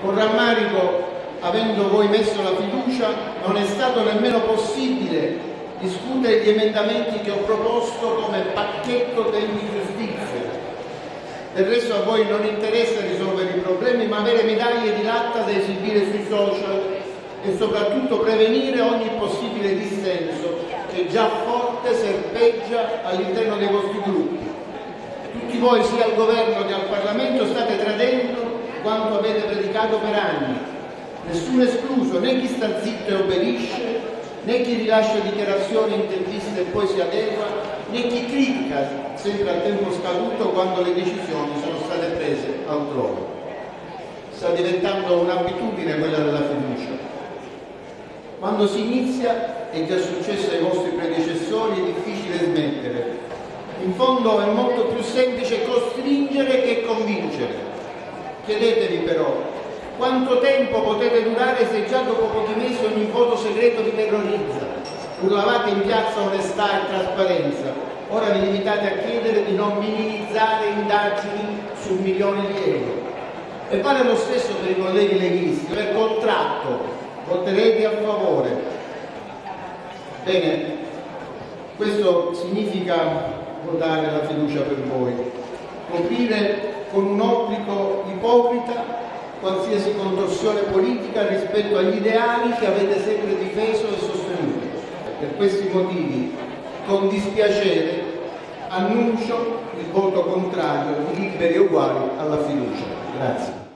Con rammarico, avendo voi messo la fiducia, non è stato nemmeno possibile discutere gli emendamenti che ho proposto come pacchetto tempi giustizia. Del resto a voi non interessa risolvere i problemi, ma avere medaglie di latta da esibire sui social e soprattutto prevenire ogni possibile dissenso che già forte serpeggia all'interno dei vostri gruppi. Tutti voi, sia al governo che al Parlamento, state tradendo quanto avete predicato per anni. Nessuno escluso, né chi sta zitto e obbedisce, né chi rilascia dichiarazioni, interviste e poi si adegua, né chi critica sempre a tempo scaduto quando le decisioni sono state prese altrove. Sta diventando un'abitudine quella della fiducia. Quando si inizia, è già successo ai vostri predecessori, è difficile smettere. In fondo è molto più semplice costringere che convincere. Chiedetevi però, quanto tempo potete durare se già dopo pochi mesi ogni voto segreto vi terrorizza? Urlavate in piazza onestà e trasparenza, ora vi limitate a chiedere di non minimizzare indagini su milioni di euro. E vale lo stesso per i colleghi leghisti, per contratto, voterete a favore. Bene, questo significa votare la fiducia per voi, coprire con un obbligo qualsiasi contorsione politica rispetto agli ideali che avete sempre difeso e sostenuto. Per questi motivi, con dispiacere, annuncio il voto contrario di liberi e uguali alla fiducia. Grazie.